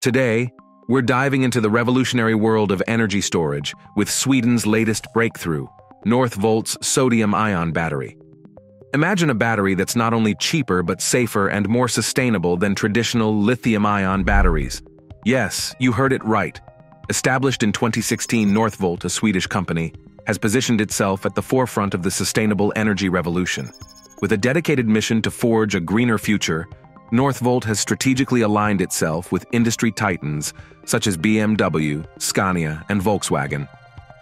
Today, we're diving into the revolutionary world of energy storage with Sweden's latest breakthrough, Northvolt's sodium-ion battery. Imagine a battery that's not only cheaper but safer and more sustainable than traditional lithium-ion batteries. Yes, you heard it right. Established in 2016, Northvolt, a Swedish company, has positioned itself at the forefront of the sustainable energy revolution. With a dedicated mission to forge a greener future, Northvolt has strategically aligned itself with industry titans such as BMW, Scania, and Volkswagen.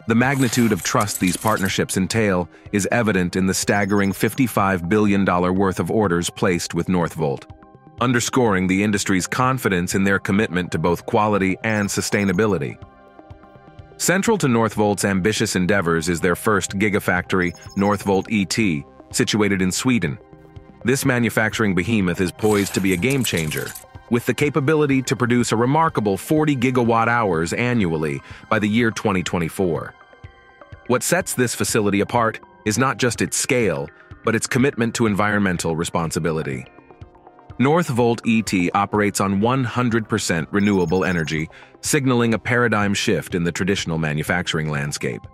The magnitude of trust these partnerships entail is evident in the staggering $55 billion worth of orders placed with Northvolt, underscoring the industry's confidence in their commitment to both quality and sustainability. Central to Northvolt's ambitious endeavors is their first gigafactory, Northvolt ET, situated in Sweden. This manufacturing behemoth is poised to be a game changer, with the capability to produce a remarkable 40 gigawatt hours annually by the year 2024. What sets this facility apart is not just its scale, but its commitment to environmental responsibility. Northvolt ET operates on 100% renewable energy, signaling a paradigm shift in the traditional manufacturing landscape.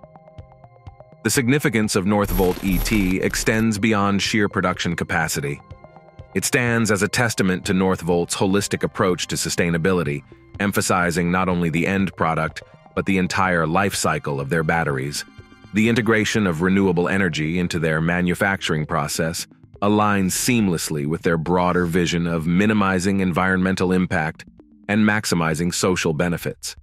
The significance of Northvolt ET extends beyond sheer production capacity. It stands as a testament to Northvolt's holistic approach to sustainability, emphasizing not only the end product, but the entire life cycle of their batteries. The integration of renewable energy into their manufacturing process aligns seamlessly with their broader vision of minimizing environmental impact and maximizing social benefits.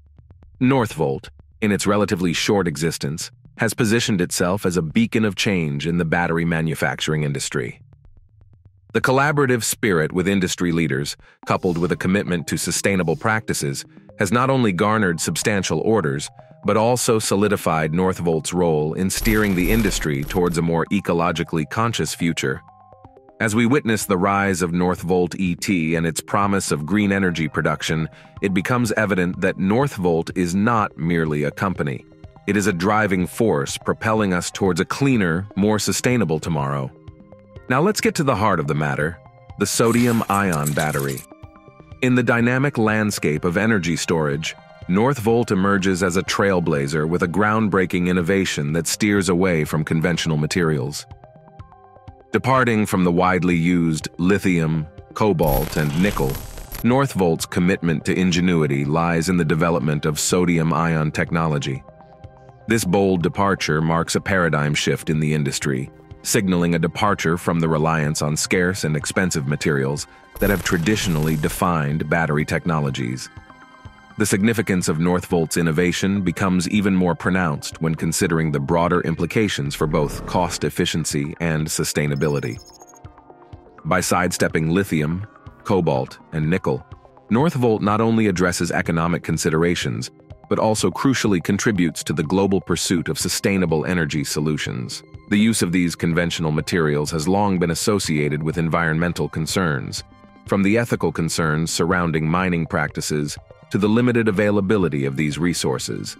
Northvolt, in its relatively short existence, has positioned itself as a beacon of change in the battery manufacturing industry. The collaborative spirit with industry leaders, coupled with a commitment to sustainable practices, has not only garnered substantial orders, but also solidified Northvolt's role in steering the industry towards a more ecologically conscious future. As we witness the rise of Northvolt ET and its promise of green energy production, it becomes evident that Northvolt is not merely a company. It is a driving force propelling us towards a cleaner, more sustainable tomorrow. Now let's get to the heart of the matter the sodium ion battery. In the dynamic landscape of energy storage, Northvolt emerges as a trailblazer with a groundbreaking innovation that steers away from conventional materials. Departing from the widely used lithium, cobalt, and nickel, Northvolt's commitment to ingenuity lies in the development of sodium ion technology. This bold departure marks a paradigm shift in the industry, signaling a departure from the reliance on scarce and expensive materials that have traditionally defined battery technologies. The significance of Northvolt's innovation becomes even more pronounced when considering the broader implications for both cost efficiency and sustainability. By sidestepping lithium, cobalt, and nickel, Northvolt not only addresses economic considerations, but also crucially contributes to the global pursuit of sustainable energy solutions. The use of these conventional materials has long been associated with environmental concerns, from the ethical concerns surrounding mining practices to the limited availability of these resources.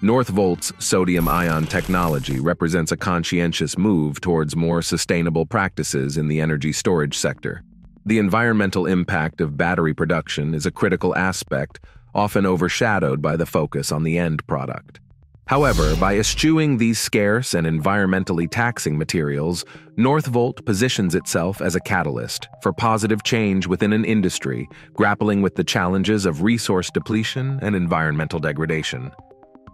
Northvolt's sodium-ion technology represents a conscientious move towards more sustainable practices in the energy storage sector. The environmental impact of battery production is a critical aspect often overshadowed by the focus on the end product. However, by eschewing these scarce and environmentally taxing materials, Northvolt positions itself as a catalyst for positive change within an industry grappling with the challenges of resource depletion and environmental degradation.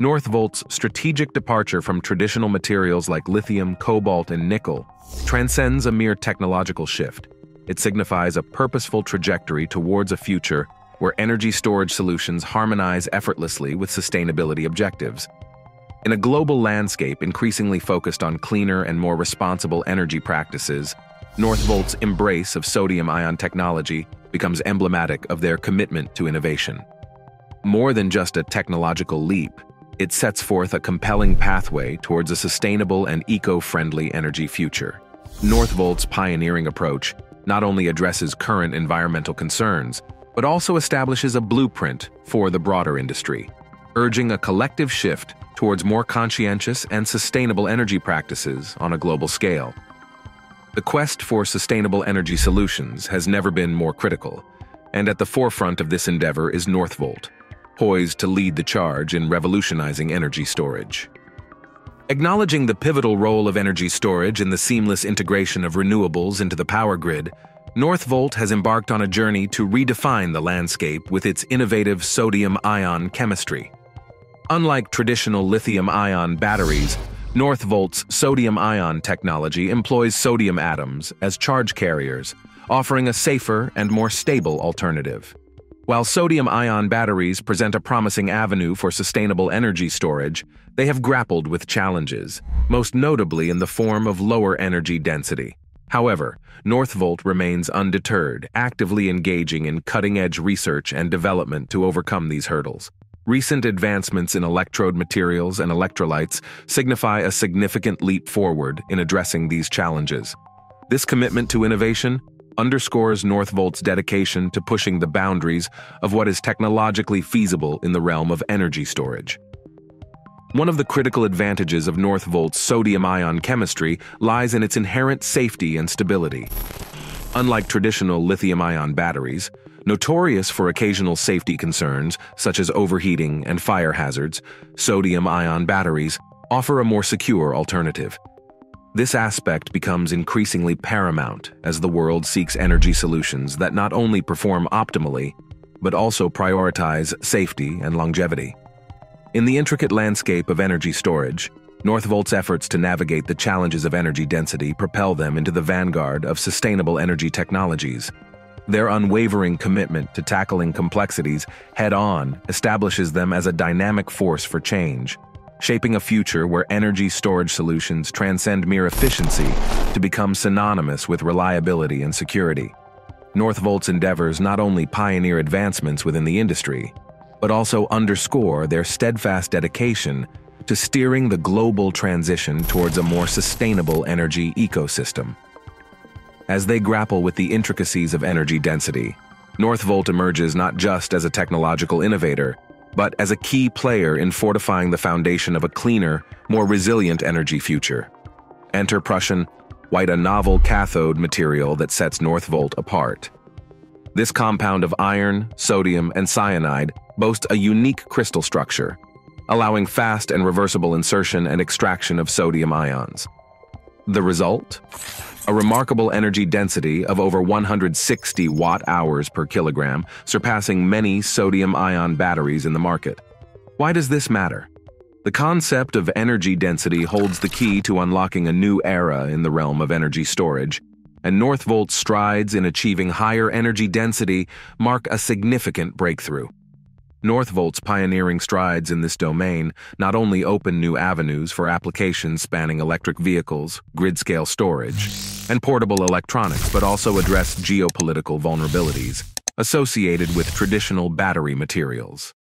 Northvolt's strategic departure from traditional materials like lithium, cobalt, and nickel transcends a mere technological shift. It signifies a purposeful trajectory towards a future where energy storage solutions harmonize effortlessly with sustainability objectives. In a global landscape increasingly focused on cleaner and more responsible energy practices, Northvolt's embrace of sodium-ion technology becomes emblematic of their commitment to innovation. More than just a technological leap, it sets forth a compelling pathway towards a sustainable and eco-friendly energy future. Northvolt's pioneering approach not only addresses current environmental concerns, but also establishes a blueprint for the broader industry, urging a collective shift towards more conscientious and sustainable energy practices on a global scale. The quest for sustainable energy solutions has never been more critical, And at the forefront of this endeavor is Northvolt, poised to lead the charge in revolutionizing energy storage. Acknowledging the pivotal role of energy storage in the seamless integration of renewables into the power grid, Northvolt has embarked on a journey to redefine the landscape with its innovative sodium-ion chemistry. Unlike traditional lithium-ion batteries, Northvolt's sodium-ion technology employs sodium atoms as charge carriers, offering a safer and more stable alternative. While sodium-ion batteries present a promising avenue for sustainable energy storage, they have grappled with challenges, most notably in the form of lower energy density. However, Northvolt remains undeterred, actively engaging in cutting-edge research and development to overcome these hurdles. Recent advancements in electrode materials and electrolytes signify a significant leap forward in addressing these challenges. This commitment to innovation underscores Northvolt's dedication to pushing the boundaries of what is technologically feasible in the realm of energy storage. One of the critical advantages of Northvolt's sodium-ion chemistry lies in its inherent safety and stability. Unlike traditional lithium-ion batteries, notorious for occasional safety concerns such as overheating and fire hazards, sodium-ion batteries offer a more secure alternative. This aspect becomes increasingly paramount as the world seeks energy solutions that not only perform optimally, but also prioritize safety and longevity. In the intricate landscape of energy storage, Northvolt's efforts to navigate the challenges of energy density propel them into the vanguard of sustainable energy technologies. Their unwavering commitment to tackling complexities head-on establishes them as a dynamic force for change, shaping a future where energy storage solutions transcend mere efficiency to become synonymous with reliability and security. Northvolt's endeavors not only pioneer advancements within the industry, but also underscore their steadfast dedication to steering the global transition towards a more sustainable energy ecosystem. As they grapple with the intricacies of energy density, Northvolt emerges not just as a technological innovator, but as a key player in fortifying the foundation of a cleaner, more resilient energy future. Enter Prussian, white a novel cathode material that sets Northvolt apart. This compound of iron, sodium, and cyanide boasts a unique crystal structure, allowing fast and reversible insertion and extraction of sodium ions. The result? A remarkable energy density of over 160 watt-hours per kilogram, surpassing many sodium-ion batteries in the market. Why does this matter? The concept of energy density holds the key to unlocking a new era in the realm of energy storage, and Northvolt's strides in achieving higher energy density mark a significant breakthrough. Northvolt's pioneering strides in this domain not only open new avenues for applications spanning electric vehicles, grid-scale storage, and portable electronics, but also address geopolitical vulnerabilities associated with traditional battery materials.